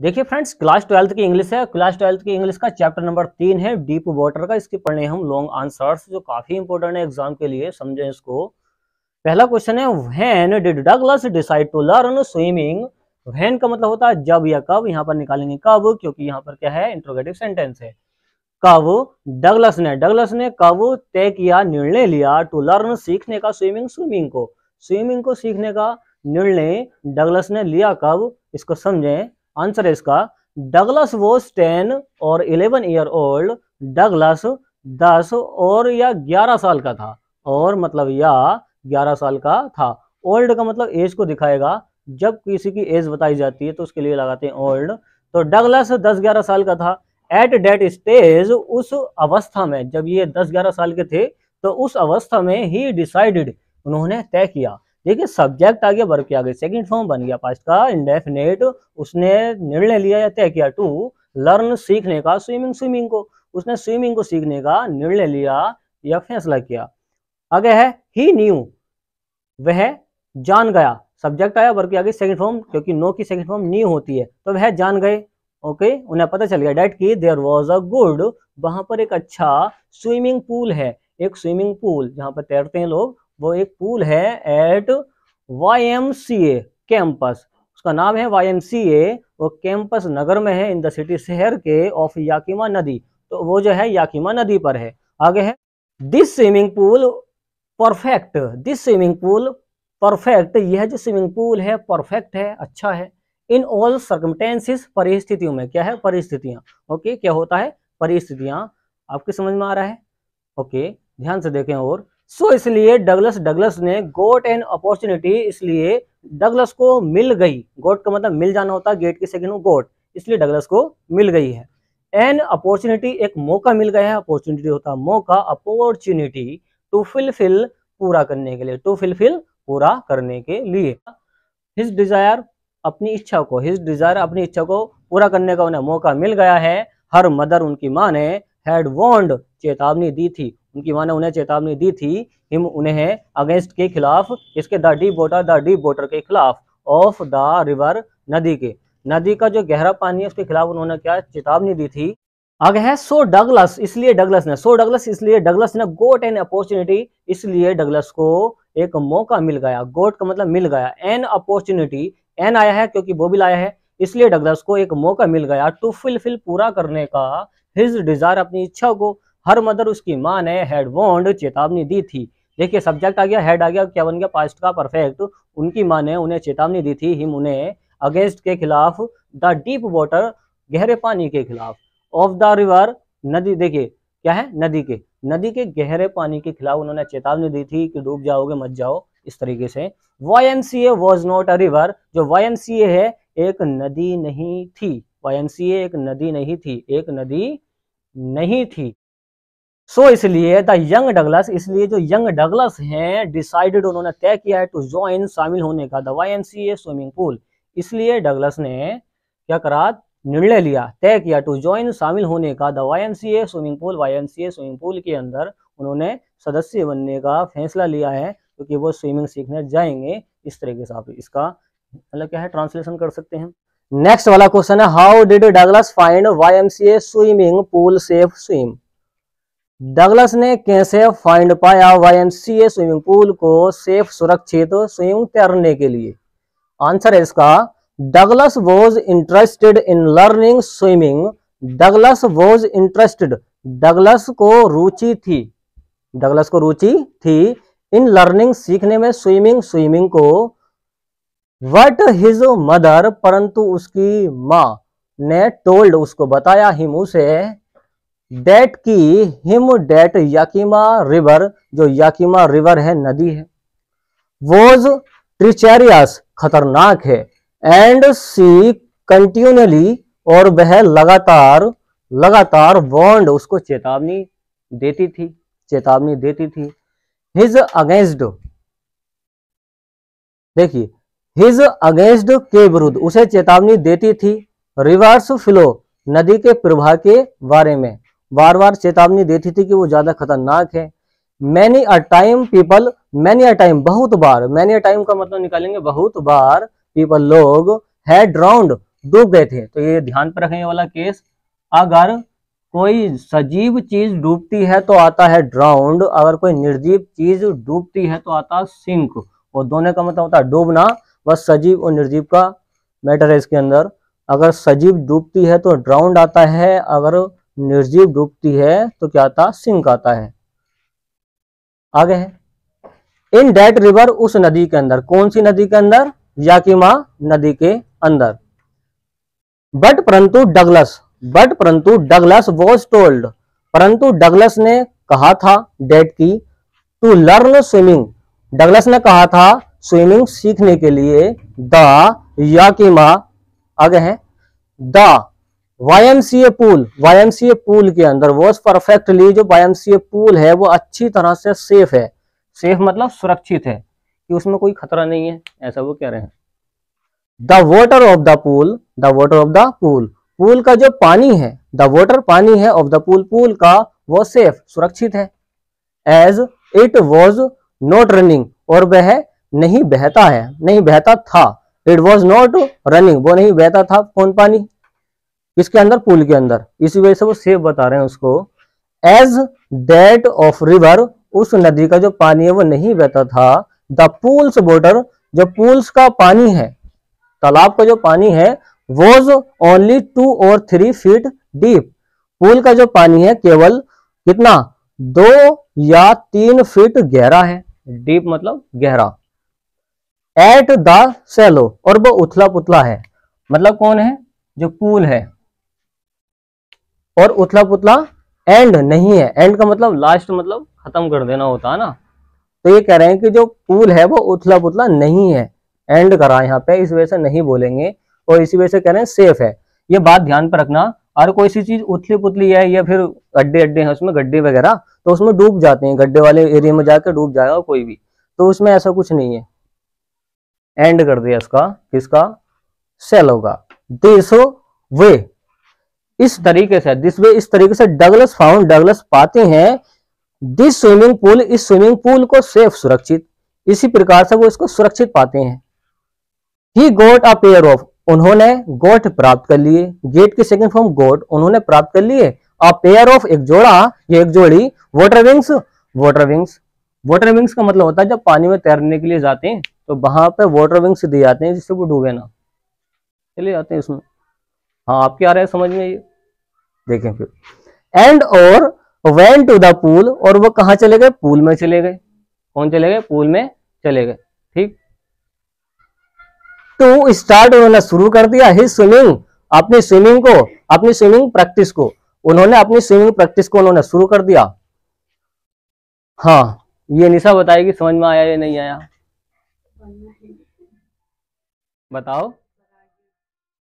देखिए friends, class twelfth की English है। क्लास ट्वेल्थ की इंग्लिश का चैप्टर नंबर तीन है। डीप वाटर का। इसके पढ़ने हम लॉन्ग आंसर्स जो काफ़ी इंपॉर्टेंट है एग्ज़ाम के लिए। समझे इसको। पहला क्वेश्चन है when did Douglas decide to learn swimming when का मतलब होता है जब या कब। यहाँ पर निकालेंगे कब, क्योंकि यहाँ पर क्या है? इंट्रोगेटिव सेंटेंस है। कब डगलस ने डगलस ने कब तय किया निर्णय लिया टू लर्न सीखने का स्विमिंग स्विमिंग को? स्विमिंग को सीखने का निर्णय डगलस ने लिया कब? इसको समझें। आंसर है इसका, डगलस वॉज़ टेन और इलेवन ईयर ओल्ड, डगलस दस और या ग्यारह साल का था, और मतलब या ग्यारह साल का था। ओल्ड का मतलब एज को दिखाएगा, जब किसी की एज बताई जाती है तो उसके लिए लगाते हैं ओल्ड। तो डगलस दस ग्यारह साल का था। एट डेट स्टेज उस अवस्था में, जब ये दस ग्यारह साल के थे तो उस अवस्था में ही डिसाइडेड उन्होंने तय किया देखिए सब्जेक्ट आ गया वर्ब के, आगे सेकंड फॉर्म बन गया पास्ट का इंडेफिनेट उसने निर्णय लिया या तय किया? टू लर्न सीखने का स्विमिंग स्विमिंग को। उसने स्विमिंग को सीखने का निर्णय लिया या फैसला किया। आगे है ही न्यू वह जान गया। सब्जेक्ट आया वर्ग के, आगे सेकंड फॉर्म क्योंकि नो की सेकंड फॉर्म न्यू होती है तो वह जान गए। ओके उन्हें पता चल गया डेट की देयर वॉज़ अ गुड वहाँ पर एक अच्छा स्विमिंग पूल है। एक स्विमिंग पूल जहाँ पर तैरते हैं लोग वो एक पूल है at Y M C A campus उसका नाम है वाई एम सी ए वो कैंपस नगर में है इन द सिटी शहर के ऑफ़ याकिमा नदी. तो वो जो है याकिमा नदी पर है. आगे है. This swimming pool perfect this swimming pool perfect यह जो स्विमिंग पूल है परफेक्ट है अच्छा है. इन ऑल सर्कमटेंसेस परिस्थितियों में क्या है? परिस्थितियाँ. ओके क्या होता है? परिस्थितियाँ. आपके समझ में आ रहा है? ओके ध्यान से देखें और सो so, इसलिए डगलस डगलस ने गोट एन अपॉर्चुनिटी इसलिए डगलस को मिल गई। गोट का मतलब मिल जाना होता है गेट के सेकंड गोट इसलिए डगलस को मिल गई है। एन अपॉर्चुनिटी एक मौका मिल गया है। अपॉर्चुनिटी होता है मौका अपॉर्चुनिटी टू फिलफिल पूरा करने के लिए टू फिलफिल पूरा करने के लिए। हिज डिज़ायर अपनी इच्छा को हिज डिज़ायर अपनी इच्छा को पूरा करने का उन्हें मौका मिल गया है। हर मदर उनकी माँ ने हैड वॉन्ड चेतावनी दी थी। उनकी माँ ने उन्हें चेतावनी दी थी हिम उन्हें अगेंस्ट के खिलाफ, इसके the deep water the deep water के खिलाफ ऑफ़ द रिवर नदी के। नदी का जो गहरा पानी है, उसके खिलाफ उन्होंने क्या चेतावनी दी थी? आगे है सो डगलस इसलिए डगलस ने सो डगलस इसलिए डगलस ने गोट एन अपॉर्चुनिटी इसलिए डगलस को एक मौका मिल गया। गोट का मतलब मिल गया। एन अपॉर्चुनिटी एन आया है क्योंकि भी लाया है। इसलिए डगलस को एक मौका मिल गया टू फिलफिल पूरा करने का हिज डिज़ायर अपनी इच्छा को हर मदर उसकी माँ ने हेड वॉन्ड चेतावनी दी थी। देखिए सब्जेक्ट आ गया हेड आ गया, क्या बन गया? पास्ट का परफेक्ट उनकी माँ ने उन्हें चेतावनी दी थी हिम उन्हें अगेंस्ट के खिलाफ द डीप वाटर गहरे पानी के खिलाफ ऑफ़ द रिवर नदी, देखिए, क्या है? नदी के नदी के गहरे पानी के खिलाफ उन्होंने चेतावनी दी थी कि डूब जाओगे, मत जाओ, इस तरीके से। Y M C A was not a river जो वाई एम सी ए है, एक नदी नहीं थी। वाई एम सी ए एक नदी नहीं थी, एक नदी नहीं थी। सो so, इसलिए द यंग डगलस इसलिए जो यंग डगलस हैं डिसाइडेड उन्होंने तय किया है टू ज्वाइन शामिल होने का the Y M C A swimming pool इसलिए डगलस ने क्या करा? निर्णय लिया तय किया टू ज्वाइन शामिल होने का the Y M C A swimming pool Y M C A swimming pool के अंदर उन्होंने सदस्य बनने का फैसला लिया है क्योंकि तो वो स्विमिंग सीखने जाएँगे इस तरीके से आप इसका मतलब क्या है? ट्रांसलेशन कर सकते हैं। नेक्स्ट वाला क्वेश्चन है how did Douglas find Y M C A swimming pool safe swim Douglas ने कैसे फाइंड पाया वाईएमसीए स्विमिंग पूल को सेफ़ सुरक्षित स्विमिंग तैरने के लिए? आंसर है इसका Douglas was interested in learning swimming Douglas was interested Douglas को रुचि थी। डगलस को रुचि थी इन लर्निंग सीखने में स्विमिंग स्विमिंग को। वट हिज मदर परंतु उसकी माँ ने टोल्ड उसको बताया हिम उसे डेट की हिम डेट याकिमा रिवर, जो याकिमा रिवर है, नदी है। वोज ट्रिचेरियस, खतरनाक है। एंड सी कंटिन्यूली और वह लगातार लगातार वॉन्ड उसको चेतावनी देती थी, चेतावनी देती थी। हिज अगेंस्ट, देखिए, हिज अगेंस्ट के विरुद्ध उसे चेतावनी देती थी रिवर्स फ्लो, नदी के प्रवाह के बारे में। बार बार चेतावनी देती थी कि वो ज़्यादा खतरनाक है। Many a time people many a time बहुत बार मैनी अ टाइम का मतलब निकालेंगे बहुत बार पीपल लोग है ड्राउंड डूब गए थे। तो ये ध्यान पर रखें ये वाला केस अगर कोई सजीव चीज़ डूबती है तो आता है ड्राउंड अगर कोई निर्जीव चीज़ डूबती है तो आता सिंक और दोनों का मतलब होता है डूबना, बस सजीव और निर्जीव का मैटर है इसके अंदर। अगर सजीव डूबती है तो ड्राउंड आता है, अगर निर्जीव डूबती है तो क्या आता? सिंक आता है। आगे है। इन डेट रिवर उस नदी के अंदर, कौन सी नदी के अंदर? याकिमा नदी के अंदर। बट परंतु डगलस, बट परंतु डगलस वॉज़ टोल्ड परंतु डगलस ने कहा था डेट की टू लर्न स्विमिंग डगलस ने कहा था स्विमिंग सीखने के लिए। द याकिमा, आगे है। The YMCA pool YMCA pool के अंदर वॉज़ परफेक्टली जो वाईएमसीए पूल है, वो अच्छी तरह से सेफ़ है। सेफ़ मतलब सुरक्षित है, कि उसमें कोई खतरा नहीं है, ऐसा वो कह रहे हैं। The water of the pool the water of the pool pool का जो पानी है द वॉटर पानी है ऑफ़ द पूल पूल का वो सेफ़ सुरक्षित है। As it was not running और वह नहीं बहता है, नहीं बहता था। इट वॉज़ नॉट रनिंग वो नहीं बहता था, कौन पानी? इसके अंदर? पुल के अंदर। इसी वजह से वो सेफ़ बता रहे हैं उसको। एज डेट ऑफ़ रिवर उस नदी का जो पानी है वो नहीं बहता था। द पूल्स वाटर जो पूल्स का पानी है, तालाब का जो पानी है वॉज़ ओनली टू और थ्री फीट डीप पूल का जो पानी है, केवल कितना? दो या तीन फीट गहरा है। डीप मतलब गहरा। एट द सेलो और वो उथला पुतला है। मतलब कौन है? जो पूल है। और उथला पुतला एंड नहीं है. एंड का मतलब लास्ट मतलब खत्म कर देना होता है ना? तो ये कह रहे हैं कि जो पूल है वो उथला पुतला नहीं है. एंड करा यहाँ पे, इस वजह से नहीं बोलेंगे और इसी वजह से कह रहे हैं सेफ़ है. ये बात ध्यान पर रखना. और कोई सी चीज़ उथली पुतली है या फिर गड्ढे अड्डे हैं उसमें, गड्ढे वगैरह तो उसमें डूब जाते हैं. गड्ढे वाले एरिया में जाकर डूब जाएगा कोई भी. तो उसमें ऐसा कुछ नहीं है. एंड कर दिया इसका, किसका? सेल होगा. दिस वे इस तरीके से दिस वे इस तरीके से डगलस फाउंड डगलस पाते हैं दिस स्विमिंग पूल इस स्विमिंग पूल को सेफ़ सुरक्षित। इसी प्रकार से वो इसको सुरक्षित पाते हैं। ही गोट अ पेयर ऑफ़ उन्होंने गोट प्राप्त कर लिए। गेट की सेकंड फॉर्म गोट उन्होंने प्राप्त कर लिए। अ पेयर ऑफ़ एक जोड़ा, ये एक जोड़ी water wings water wings water wings का मतलब होता है जब पानी में तैरने के लिए जाते हैं तो वहाँ पे वाटर विंग्स दिए जाते हैं जिससे वो डूबे ना। चले जाते हैं उसमें। हाँ आपके आ रहे हैं, समझ में ये देखें फिर। एंड और वेन टू द पूल और वो कहा चले गए? पूल में चले गए। कौन चले गए? पूल में चले गए। ठीक? टू स्टार्ट उन्होंने शुरू कर दिया हिज स्विमिंग अपनी स्विमिंग को, अपनी स्विमिंग प्रैक्टिस को। उन्होंने अपनी स्विमिंग प्रैक्टिस को उन्होंने शुरू कर दिया। हाँ ये निशा बताएगी, समझ में आया या नहीं आया? बताओ।